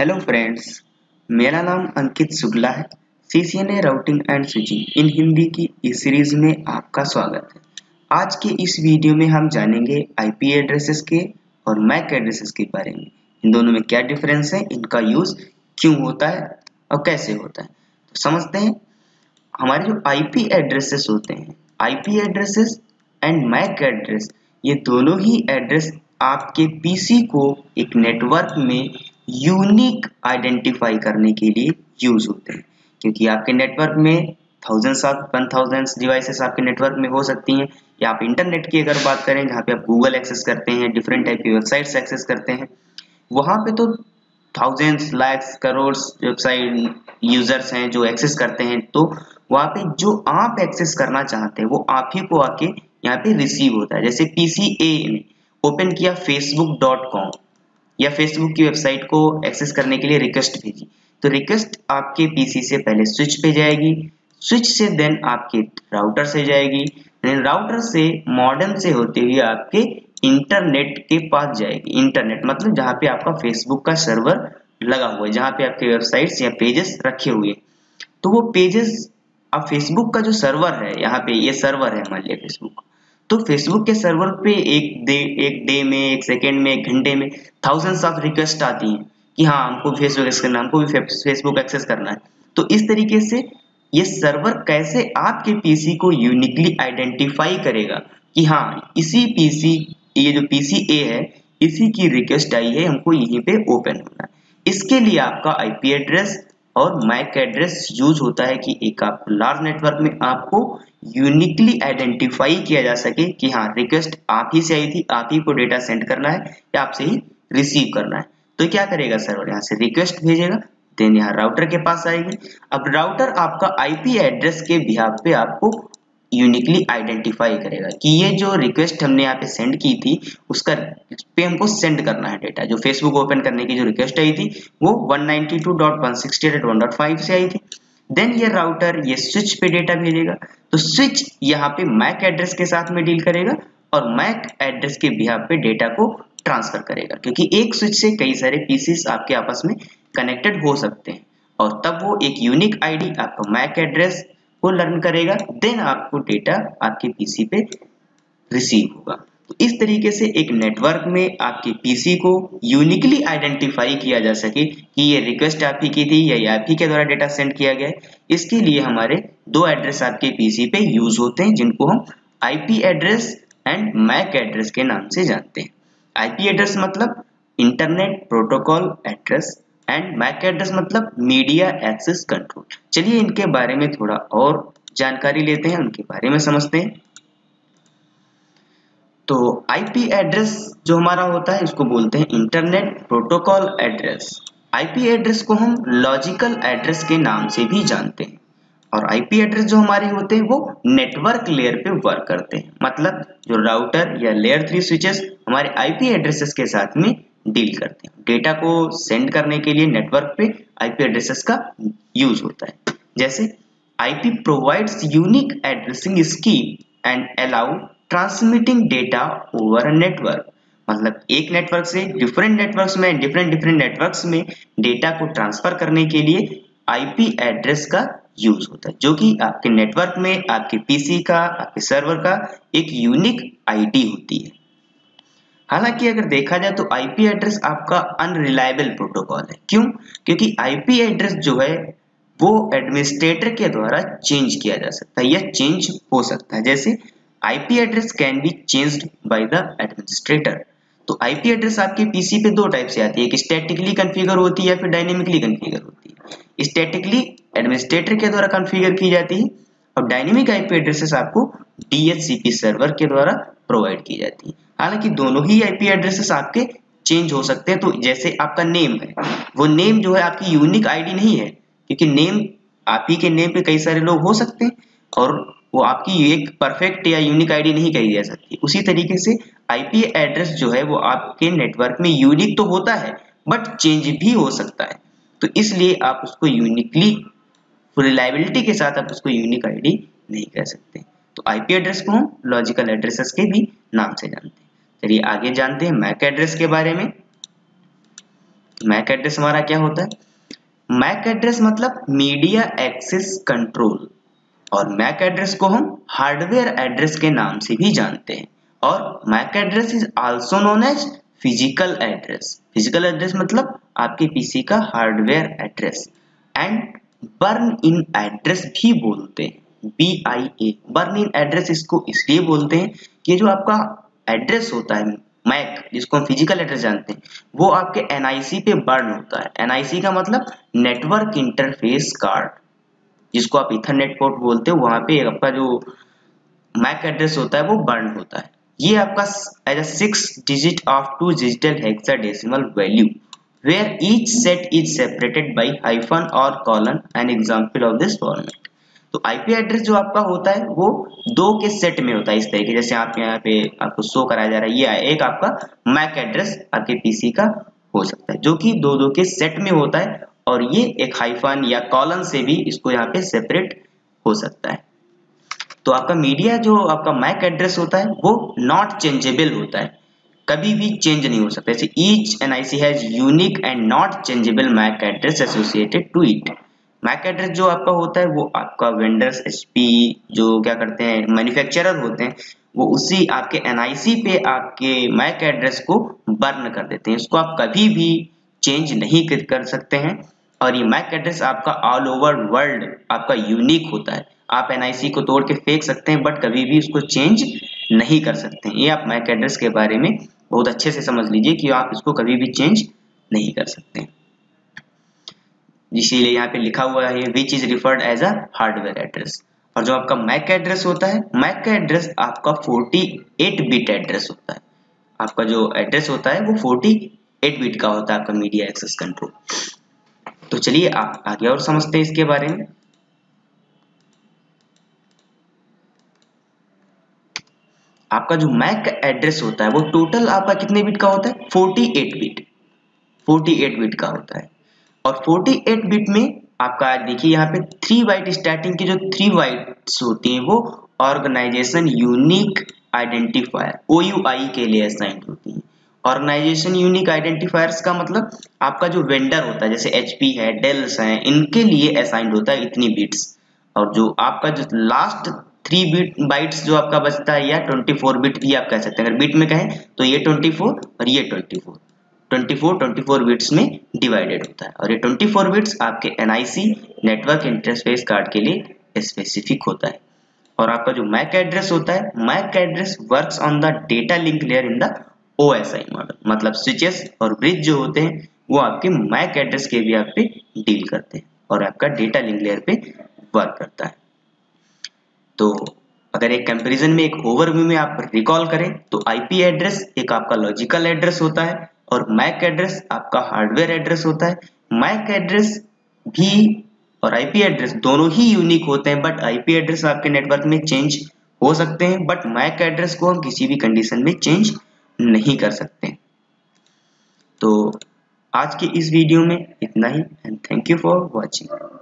Hello friends मेरा नाम अंकित शुक्ला है। C C N A routing and switching in Hindi की इस सीरीज़ में आपका स्वागत है। आज के इस वीडियो में हम जानेंगे आईपी एड्रेसेस के और मैक एड्रेसेस के बारे में। इन दोनों में क्या डिफरेंस है, इनका यूज़ क्यों होता है और कैसे होता है। तो समझते हैं, हमारे जो आईपी एड्रेसेस होते हैं IP addresses and MAC address ये दोनों ही एड्रेस आपके पीसी को एक नेटवर्क में यूनिक आइडेंटिफाई करने के लिए यूज़ होते हैं। क्योंकि आपके नेटवर्क में thousands of one thousands devices आपके नेटवर्क में हो सकती हैं। या आप इंटरनेट की अगर बात करें, जहाँ पे आप गूगल एक्सेस करते हैं डिफरेंट टाइप की वेबसाइट्स एक्सेस करते हैं, वहाँ पे तो thousands lakhs crore website users हैं जो एक्सेस करते हैं। तो वहाँ पे जो आप एक्सेस करना चाहते हैं, वो आप ही को आके यहाँ पे रिसीव होता है। जैसे पीसीए ने ओपन किया फेसबुक डॉट कॉम या फेसबुक की वेबसाइट को एक्सेस करने के लिए रिक्वेस्ट भेजी तो रिक्वेस्ट आपके पीसी से पहले स्विच पे जाएगी। स्विच से देन आपके राउटर से जाएगी। देन राउटर से मॉडर्न से होते हुए आपके इंटरनेट के पास जाएगी। इंटरनेट मतलब जहाँ पे आपका फेसबुक का सर्वर लगा हुआ है, जहाँ पे आपके वेबसाइट्स या पेजेस रखे हुए तो वो पेजेस अब फेसबुक का जो सर्वर है, यहाँ पे ये सर्वर है मान लिया फेसबुक तो फेसबुक के सर्वर पे एक डे एक डे में, एक सेकेंड में, एक घंटे में थाउजेंड्स ऑफ़ रिक्वेस्ट आती हैं कि हाँ हमको फेसबुक एक्सेस करना हमको भी फेसबुक एक्सेस करना है। तो इस तरीके से ये सर्वर कैसे आपके पीसी को यूनिकली आइडेंटिफाई करेगा कि हाँ इसी पीसी ये जो पीसी ए है, इसी की रिक्वेस्ट आई है, हमको यहीं पे ओपन होना है। इसके लिए आपका आईपी एड्रेस और मैक एड्रेस यूज़ होता है कि एक आप लार्ज नेटवर्क में आपको यूनिकली आइडेंटिफाई किया जा सके कि हाँ रिक्वेस्ट आप ही से आई थी, आप ही को डेटा सेंड करना है या आपसे ही रिसीव करना है। तो क्या करेगा सर्वर यहाँ से रिक्वेस्ट भेजेगा देन यहाँ राउटर के पास आएगी। अब राउटर आपका आईपी एड्रेस के बिहार पे आपको यूनिकली आइडेंटिफाई करेगा कि ये जो रिक्वेस्ट हमने यहाँ पे सेंड की थी, उसका पे हमको सेंड करना है डेटा जो फेसबुक ओपन करने की जो रिक्वेस्ट आई थी, वो 192.168.1.5 से आई थी। देन ये राउटर ये स्विच पे डेटा भेजेगा। तो स्विच यहाँ पे मैक एड्रेस के साथ में डील करेगा और मैक एड्रेस के बिहार पे डेटा को ट्रांसफ़र करेगा। क्योंकि एक स्विच से कई सारे पीसीस आपके आपस में कनेक्टेड हो सकते हैं। और तब वो एक यूनिक आईडी आपका मैक एड्रेस को लर्न करेगा देन आपको डेटा आपके पीसी पे रिसीव होगा। तो इस तरीके से एक नेटवर्क में आपके पीसी को यूनिकली आइडेंटिफाई किया जा सके कि ये रिक्वेस्ट आप ही की थी या आप ही के द्वारा डेटा सेंड किया गया इसके लिए हमारे दो एड्रेस आपके पीसी पे यूज़ होते हैं, जिनको हम IP address and MAC address के नाम से जानते हैं। आईपी एड्रेस मतलब internet protocol address and MAC address मतलब मीडिया एक्सेस कंट्रोल चलिए इनके बारे में थोड़ा और जानकारी लेते हैं, उनके बारे में समझते हैं। तो आईपी एड्रेस जो हमारा होता है, इसको बोलते हैं internet protocol address IP address को हम लॉजिकल एड्रेस के नाम से भी जानते हैं। और आईपी एड्रेस जो हमारे होते हैं, वो नेटवर्क लेयर पे वर्क करते हैं। मतलब जो राउटर या लेयर थ्री स्विचेस हमारे आईपी एड्रेसेस के साथ में डील करते हैं। डेटा को सेंड करने के लिए नेटवर्क पे आईपी एड्रेसेस का यूज़ होता है। जैसे IP provides unique addressing scheme and allow transmitting data over network मतलब एक नेटवर्क से डिफरेंट नेटवर्क्स में डिफरेंट डिफरेंट नेटवर्क्स में डेटा को ट्रांसफ़र करने के लिए आईपी एड्रेस का यूज़ होता है। जो कि आपके नेटवर्क में, आपके पीसी का, आपके सर्वर का एक यूनिक आईडी होती है। हालाँकि अगर देखा जाए तो आईपी एड्रेस आपका अनरिलायबल प्रोटोकॉल है। क्यों? क्योंकि आईपी एड्रेस जो है, वो एडमिनिस्ट्रेटर के द्वारा चेंज किया जा सकता है या चेंज हो सकता है। जैसे IP address can be changed by the administrator तो आईपी एड्रेस आपके पीसी पे दो टाइप से आती है। एक स्टैटिकली कॉन्फ़िगर होती है या फिर डायनेमिकली कॉन्फ़िगर होती है। स्टैटिकली एडमिनिस्ट्रेटर के द्वारा कॉन्फ़िगर की जाती है। और डायनेमिक आईपी एड्रेसेस आपको डीएचसीपी सर्वर के द्वारा प्रोवाइड की जाती है। हालाँकि दोनों ही आईपी एड्रेसेस आपके चेंज हो सकते हैं तो जैसे आपका नेम है, वो नेम जो है आपकी यूनिक आईडी नहीं है, क्योंकि नेम आप ही के नेम पे कई सारे लोग हो सकते हैं, और वो आपकी एक परफेक्ट या यूनिक आईडी नहीं कही जा सकती। उसी तरीके से आईपी एड्रेस जो है वो आपके नेटवर्क में यूनिक तो होता है बट चेंज भी हो सकता है। तो इसलिए आप उसको यूनिकली रिलायबिलिटी के साथ आप उसको यूनिक आईडी नहीं कह सकते। तो आईपी एड्रेस को हम लॉजिकल एड्रेसेस के भी नाम से जानते हैं। चलिए आगे जानते हैं मैक एड्रेस के बारे में। मैक एड्रेस हमारा क्या होता है? मैक एड्रेस मतलब मीडिया एक्सेस कंट्रोल। और मैक एड्रेस को हम हार्डवेयर एड्रेस के नाम से भी जानते हैं। और MAC address is also known as physical address. Physical address मतलब आपके पीसी का hardware address. And burn in address भी बोलते हैं। B I A burn in address इसको इसलिए बोलते हैं कि जो आपका एड्रेस होता है, मैक, जिसको हम फ़िज़िकल एड्रेस जानते हैं, वो आपके एनआईसी पे बर्न होता है। एनआईसी का मतलब नेटवर्क इंटरफेस कार्ड जिसको आप इथरनेट पोर्ट बोलते हो, वहाँ पे आपका जो मैक एड्रेस होता है, वो बर्न होता है। ये आपका as a six digit of two digital hexadecimal value where each set is separated by hyphen और colon an example of this format तो आईपी एड्रेस जो आपका होता है, वो दो के सेट में होता है इस तरीके। जैसे आप यहाँ पे आपको शो कराया जा रहा है, ये एक आपका मैक एड्रेस आपके पीसी का हो सकता है, जो कि दो दो के सेट में होता है, और ये एक हाइफन या कॉलन से भी इसको यहाँ पे सेपरेट हो सकता है। तो आपका मीडिया जो आपका मैक एड्रेस होता है, वो नॉट चेंजेबल होता है। कभी भी चेंज नहीं हो सकता। जैसे each N I C has unique and not changeable MAC address associated to it MAC address जो आपका होता है, वो आपका वेंडर्स एचपी जो क्या करते हैं मैन्युफैक्चरर होते हैं, वो उसी आपके एनआईसी पे आपके मैक एड्रेस को बर्न कर देते हैं। इसको आप कभी भी चेंज नहीं कर सकते हैं। और ये मैक एड्रेस आपका ऑल ओवर वर्ल्ड आपका यूनिक होता है। आप एनआईसी को तोड़ के फेंक सकते हैं बट कभी भी उसको चेंज नहीं कर सकते हैं। ये आप मैक एड्रेस के बारे में बहुत अच्छे से समझ लीजिए कि आप इसको कभी भी चेंज नहीं कर सकते इसीलिए यहाँ पे लिखा हुआ है which is referred as a hardware address और जो आपका मैक एड्रेस होता है मैक का एड्रेस आपका 48 बिट एड्रेस होता है। आपका जो एड्रेस होता है, वो 48 बिट का होता है आपका मीडिया एक्सेस कंट्रोल तो चलिए आप आगे और समझते हैं इसके बारे में। आपका जो मैक एड्रेस होता है, वो टोटल आपका कितने बिट का होता है? 48 बिट 48 बिट का होता है। और 48 बिट में आपका देखिए यहाँ पे थ्री बाइट स्टार्टिंग की जो थ्री बाइट्स होती हैं वो ऑर्गेनाइजेशन यूनिक आइडेंटिफायर ओ के लिए असाइंड होती हैं। ऑर्गेनाइजेशन यूनिक आइडेंटिफायर्स का मतलब आपका जो वेंडर होता है, जैसे एचपी है डेल्स हैं, इनके लिए असाइंड होता है इतनी बिट्स और जो आपका जो लास्ट थ्री बिट बाइट्स जो आपका बचता है, या 24 बिट भी आप कह सकते हैं। अगर बिट में कहें तो ये 24 और ये 24 24 24 बिट्स में डिवाइडेड होता है। और ये 24 बिट्स आपके एनआईसी नेटवर्क इंटरफेस कार्ड के लिए स्पेसिफिक होता है। और आपका जो मैक एड्रेस होता है MAC address works on the data link layer in the OSI model मतलब स्विचेस और ब्रिज जो होते हैं, वो आपके मैक एड्रेस के भी आप पे डील करते हैं और आपका डेटा लिंक लेयर पे वर्क करता है। तो अगर एक कंपैरिजन में एक ओवरव्यू में आप रिकॉल करें तो आईपी एड्रेस एक आपका लॉजिकल एड्रेस होता है। और मैक एड्रेस आपका हार्डवेयर एड्रेस होता है। मैक एड्रेस भी और आईपी एड्रेस दोनों ही यूनिक होते हैं बट आईपी एड्रेस आपके नेटवर्क में चेंज हो सकते हैं बट मैक एड्रेस को हम किसी भी कंडीशन में चेंज नहीं कर सकते तो आज के इस वीडियो में इतना ही and thank you for watching